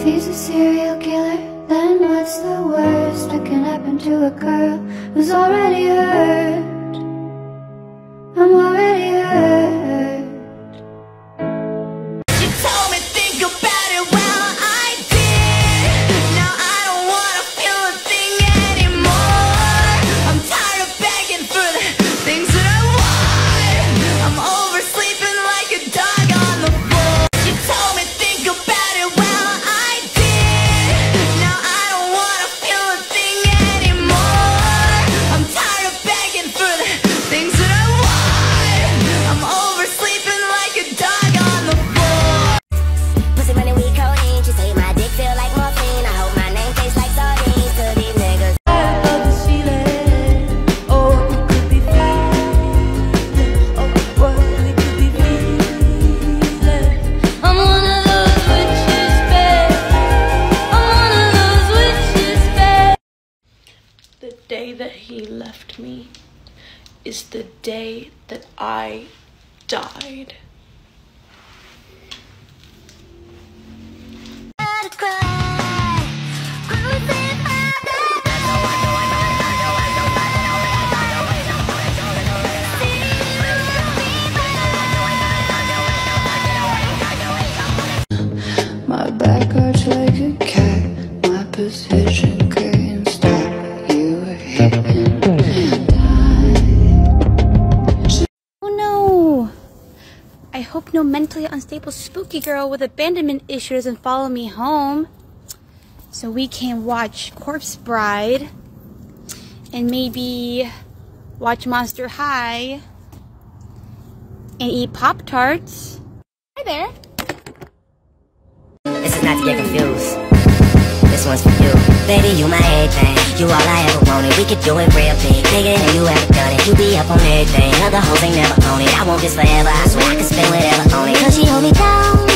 If he's a serial killer, then what's the worst that can happen to a girl who's already hurt? I'm is the day that I died. My back mentally unstable spooky girl with abandonment issues doesn't follow me home. So we can watch Corpse Bride and maybe watch Monster High and eat Pop Tarts. Hi there. This is not to get confused. One's for you. Baby, you my everything. You all I ever wanted. We could do it real big. Bigger than you ever done it. You be up on everything. Other hoes ain't never on it. I want this forever. I swear I can spend whatever on it. Cause she hold me down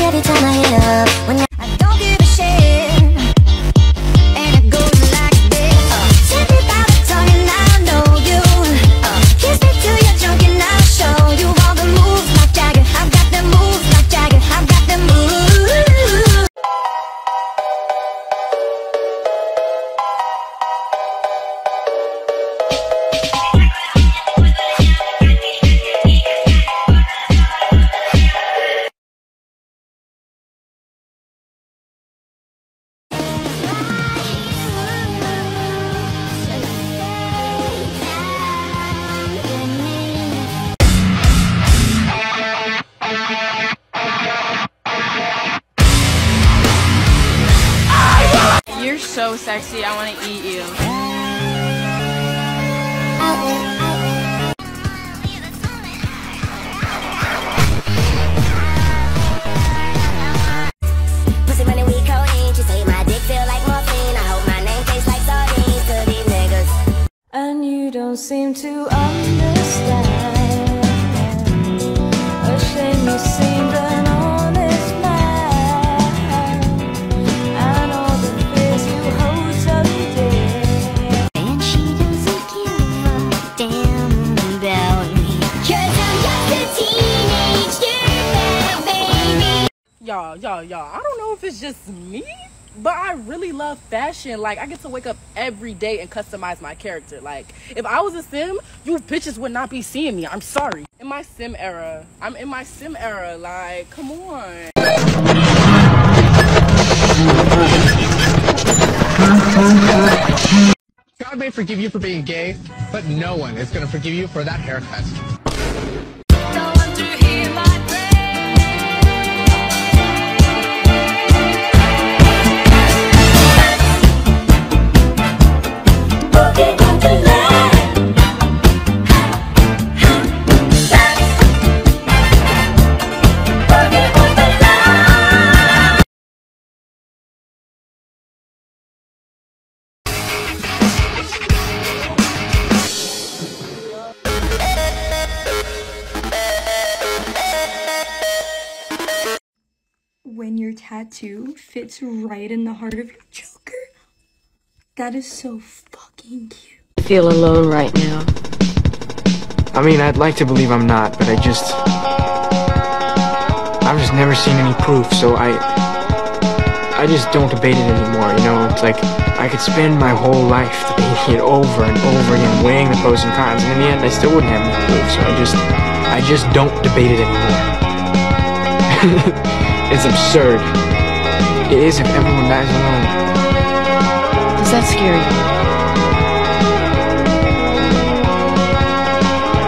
so sexy, I want to eat you. Pussy money, we codeine. She say my dick feel like morphine. I hope my name tastes like sardines to niggas. And you don't seem to understand. Y'all, y'all, y'all. I don't know if it's just me, but I really love fashion. Like, I get to wake up every day and customize my character. Like, if I was a sim, you bitches would not be seeing me. I'm sorry. In my sim era, I'm in my sim era. Like, come on. God may forgive you for being gay, but no one is going to forgive you for that haircut. Tattoo fits right in the heart of your choker. That is so fucking cute. I feel alone right now. I mean, I'd like to believe I'm not, but I just. I've just never seen any proof, so I. I I just don't debate it anymore, you know? It's like I could spend my whole life debating it over and over again, weighing the pros and cons, and in the end I still wouldn't have any proof, so I just I just don't debate it anymore. it's absurd. It is if everyone dies alone. Does that scare you?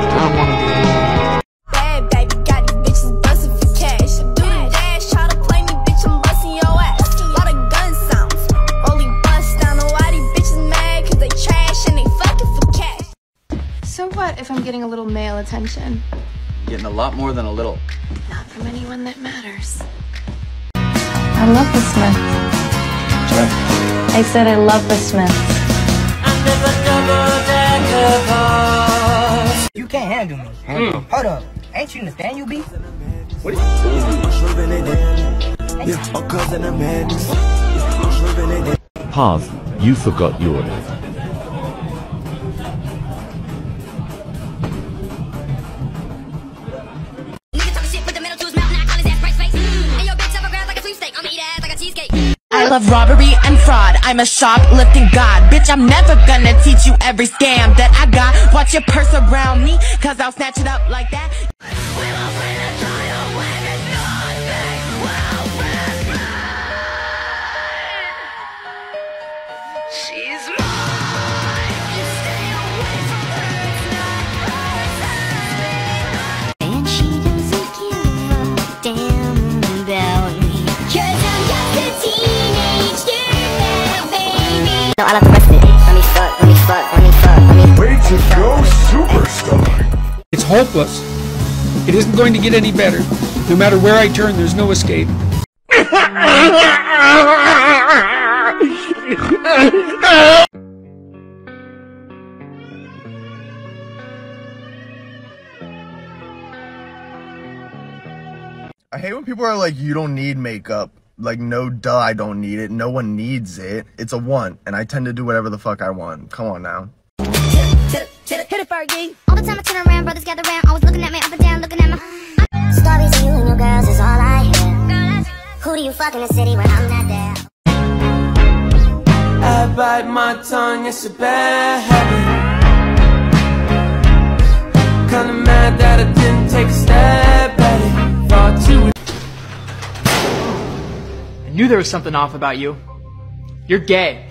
I don't want to be alone. Bad baby, got these bitches bustin' for cash. Do the dash, try to play me, bitch, I'm bustin' your ass. Lot of gun sounds, only bust down. Know why these bitches mad? Cause they trash and they fucking for cash. So what if I'm getting a little male attention? Getting a lot more than a little. Not from anyone that matters. I love the Smiths. I said I love the Smiths. You can't handle me. Handle. Hmm. Hold up. Ain't you Nathaniel B? What Pav, you forgot yours. I love robbery and fraud. I'm a shoplifting god. Bitch, I'm never gonna teach you every scam that I got. Watch your purse around me, cause I'll snatch it up like that. Hopeless. It isn't going to get any better. No matter where I turn, there's no escape. I hate when people are like, you don't need makeup. Like, no, duh, I don't need it. No one needs it. It's a want, and I tend to do whatever the fuck I want. Come on now. Hit it, Fergie. All the time I turn around, brothers gather round, always looking at me up and down, looking at my. Stories of you and your girls is all I hear. Who do you fuck in the city when I'm not there? I bite my tongue, it's a bad habit. Kinda mad that I didn't take a step at it. Thought you would. I knew there was something off about you. You're gay.